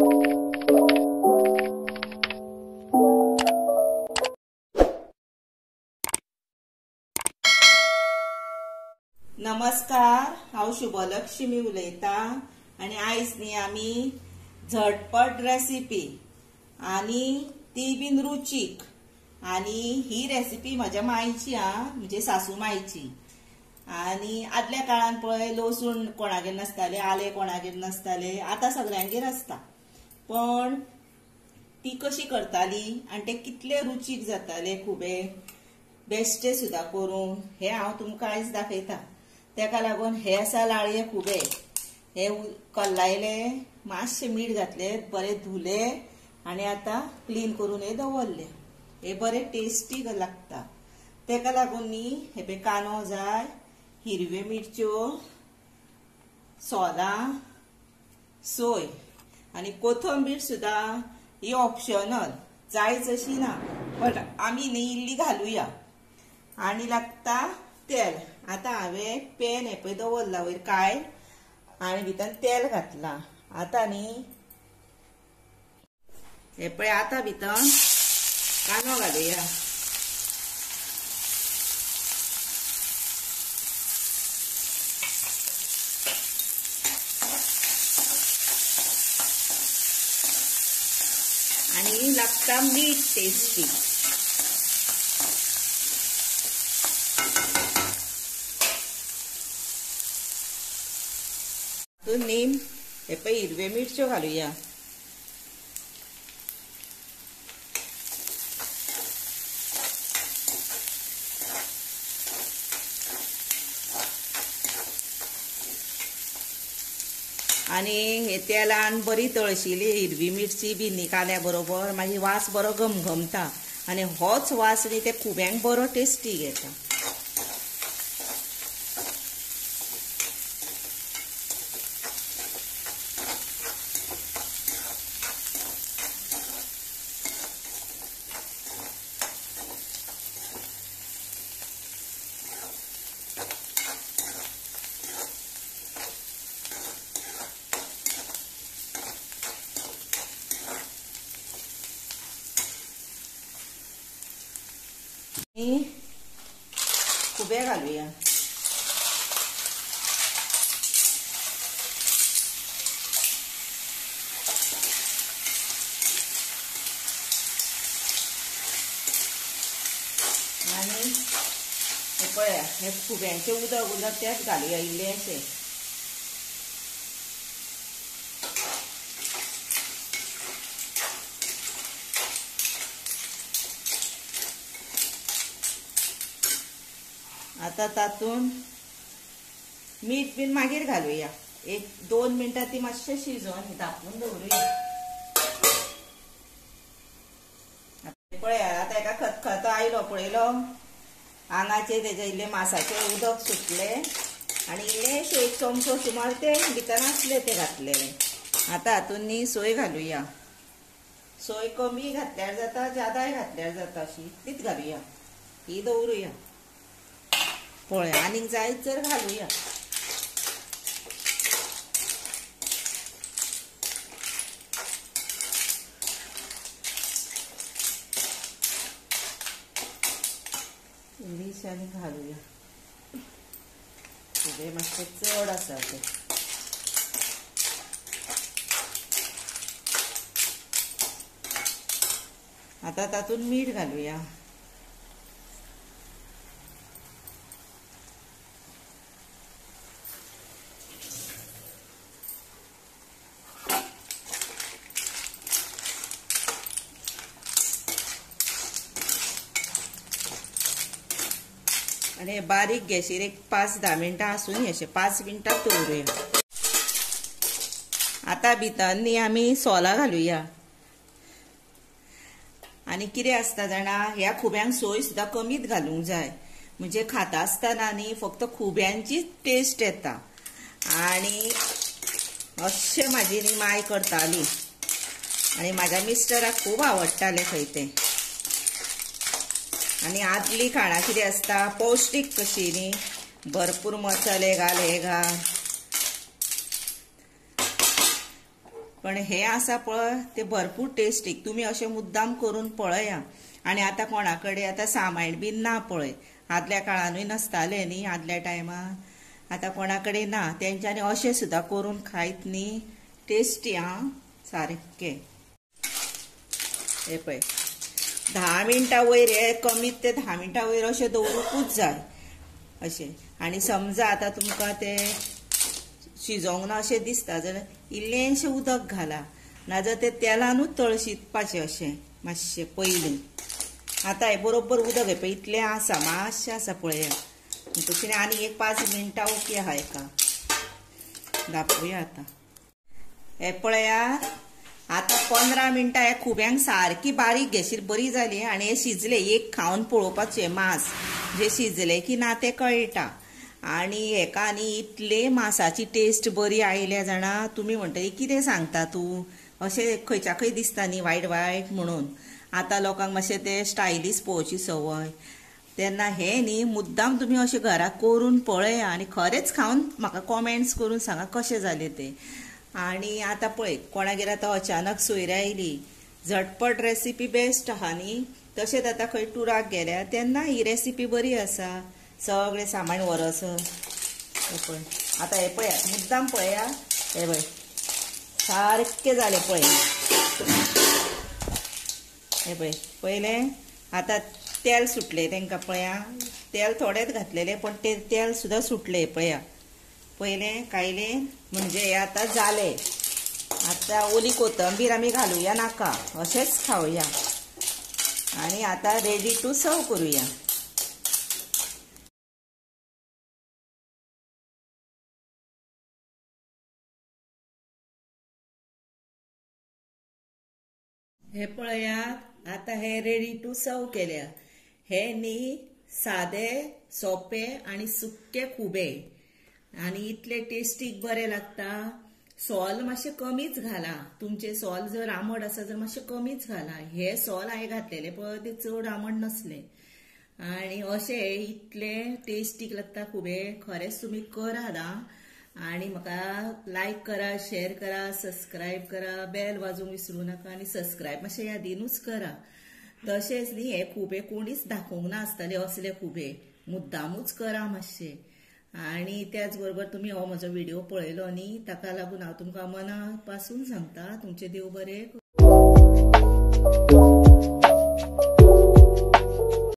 नमस्कार हांव शुभलक्ष्मी उलयतां आनी आयज न्ही आमी झटपट रेसिपी आनी ती बीन रुचीक आनी ही रेसिपी म्हज्या मायची आं म्हणजे सासू मायची आनी आदल्या काळान पळय लसूण कोणागेर नासताले आले कोणागेर नासताले आतां सगळ्यांगेर आसता पण ती कशी करताली आनी ते कितले रुचीक जाताले खुबे. बेश्टे सुद्दां करून. हे हांव तुमकां आयज दाखयतां. तेका लागून हे आसा लाळये खुबे. हे कल्लायले मातशे मीठ घातले बरे धुले आनी आतां क्लीन करून हे दवरले. हे बरे टेस्टी लागता. तेका लागून न्ही हे पळय कांदो जाय हिरव्यो मिरच्यो सोलां सोय. आनी कोथंबीर सुद्दां ही ऑप्शनल जाय जशी ना. बट आमी न्ही इल्ली घालुया. आनी लागता तेल. आतां हांवें पॅन हे पळय दवरला वयर कायल आनी भितर तेल घातलां. आतां न्ही हे पळय आतां भितर कांदो घालूया. आनी लागता मीठ टेस्टी नीम हे पळय हिरवे मिरच्यो घालूया. आनी हे तेलान बरी तळशिली हिरवी मिरची बी कांद्या बरोबर मागीर वास बरो घमघमता. आनी होच वास न्ही ते खुब्यांक बरो टेस्टी घेता येता खुबे घालुया आनी हे पळया हे खुब्यांचे उदक उदक तेच घालुया इल्लेशें आता तातून मीठ बीन मागीर घालूया. एक दोन मिनटां ती मातशें शिजोवन धापून दवरूया. पळया आतां हेका खतखत आयलो पळयलो. आंगाचे तेजे इल्ले मासाचे उदक सुटले. आनी इल्लेशे एक चमचो सुमार ते भितर आसले ते घातलेले आतां हातून न्ही सोय घालूया. सोय कमी घातल्यार जाता जादाय घातल्यार जाता अशी. तीच घालूया. ही दवरूया. पळय आणि जाय तर घालुया. इल्लीश आनी घालुया. तुगे मातशें चड आसा ते आतां तातूंत मीठ घालूया. आणि बारीक गॅशीर एक पाच दहा मिनटां आसून अशें पाच मिनटां दवरुया आतां भितर न्ही आमी सोलां घालुया. आनी कितें आसता जाणा ह्या खुब्यांक सोय सुद्दां कमीच घालूंक जाय. म्हणजे खाता आसतना न्ही फक्त खुब्यांचीच टेस्ट येता. आनी अशें म्हाजी न्ही माय करताली. आनी म्हाज्या मिस्टराक खूब आवडटालें खंय तें. आणि आदली खाणां कितें आसता पौश्टीक कशी न्ही भरपूर मसाले घाल हे घाल. पण हे आसा पळय ते भरपूर टेस्टीक तुम्ही अशें मुद्दाम करून पळया. आणि आता कोणाकडे? आता सामायण बीन ना पळय आदल्या काळानूय नासतालें न्ही आदल्या टायमार आता कोणाकडे ना? तेंच्यांनी अशें सुद्दां करून खायत न्ही टेस्टी आं सारकें हे पळय धा मिनटां वयर हे कमीत ते धा मिनटां वयर अशें दवरूंकूच जाय. अशें आनी समजा आतां तुमकां ते शिजोवंक ना अशें दिसता जाल्यार इल्लेंशें उदक घाला नाजाल्यार तें तेलानूच तळशीतपाचें अशें मातशें पयलीं आतां हे बरोबर उदक हे पळय इतलें आसा मातशें आसा पळया. म्हणटकीर आनी एक पांच मिनटां ओके आहा हेका दाखोवया आतां. हे पळयात आतां पंदरा मिनटां हे खुब्यांक सारकी बारीक घेशील बरी जाली आनी हे शिजले एक खावन पळोवपाचें मांस. जे शिजले की ना तें कळटा. आनी हेका न्ही इतले मांसाची टेस्ट बरी आयल्या जाणा. तुमी म्हणटली कितें सांगता तूं? अशें खंयच्या खंय दिसता न्ही वायट वायट म्हणून. आतां लोकांक मातशें ते स्टायलीश पळोवची संवय. तेन्ना हे न्ही मुद्दाम तुमी अशें घरा करून पळया आनी खरेंच खावन म्हाका कॉमेंट्स करून सांगा कशें जालें तें. आनी आतां पळय कोणागेर आतां अचानक सोयऱ्या आयली झटपट रेसिपी बेस्ट आहा न्ही तशेंच आतां खंय टुराक गेल्या तेन्ना ही रेसिपी बरी आसा. सगळें सामान व्हरस पळय. आतां हें पळया मुद्दाम पळया. हे पळय सारकें जालें पळय. हे पळय. पयलें आतां तेल सुटलें तांकां पळया. तेल थोडेंच घातलेलें पण तें तेल सुद्दां सुटलें पळया. पयलें कायलें म्हणजे आता आतां जालें आतां ओली कोथंबीर आमी घालूया नाका. अशेंच खावया आनी आतां रेडी टू सर्व करुया. हे पळयात आतां हे रेडी टू सर्व केल्या. हे न्ही साधे सोपे आनी सुक्के खुबे. आनी इतले टेस्टीक बरें लागता. सॉल मातशें कमीच घाला. तुमचे सॉल जर आंबट आसा जर मातशें कमीच घाला. हे सॉल हांवें घातलेले पळय ते चड आंबट नसले. आनी अशें इतले टेस्टीक लागता खुबे. खरेंच तुमी करात आं आनी म्हाका लायक करा शेअर करा सबस्क्रायब करा. बेल वाजूंक विसरूं नाका आनी सबस्क्रायब मातशें यादीनूच करा. तशेंच न्ही हे खुबे कोणीच दाखोवंक ना आसतले असले खुबे. मुद्दामूच करा मातशें आनी त्याच बरोबर तुमी हो म्हजो व्हिडिओ पळयलो न्ही ताका लागून हांव तुमकां मना पासून सांगता तुमचें देव बरें